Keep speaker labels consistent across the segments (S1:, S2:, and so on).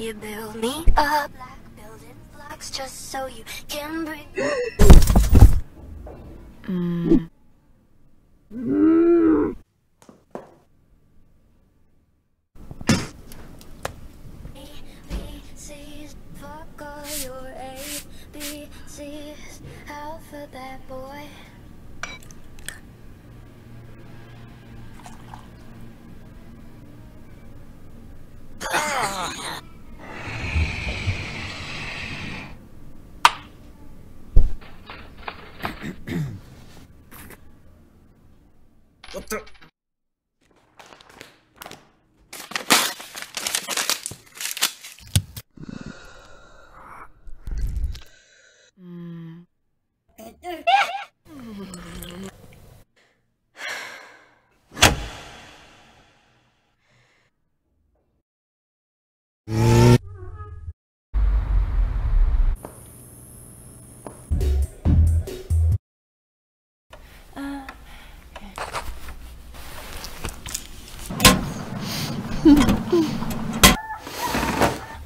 S1: You build me up like building blocks just so you can breathe. Mm. Mm. A, B, C's, fuck all your A, B, C's, alphabet boy.
S2: What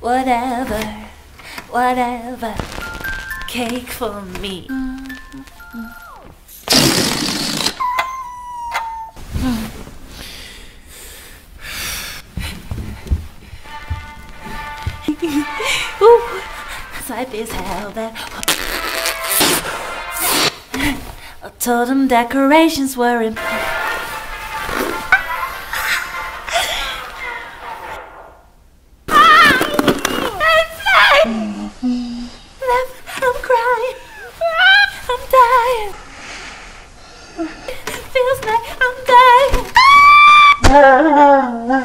S3: Whatever, whatever, cake for me. Ooh, Life is hell that I told him decorations were important. I'm dying. Feels like I'm dying. Ah!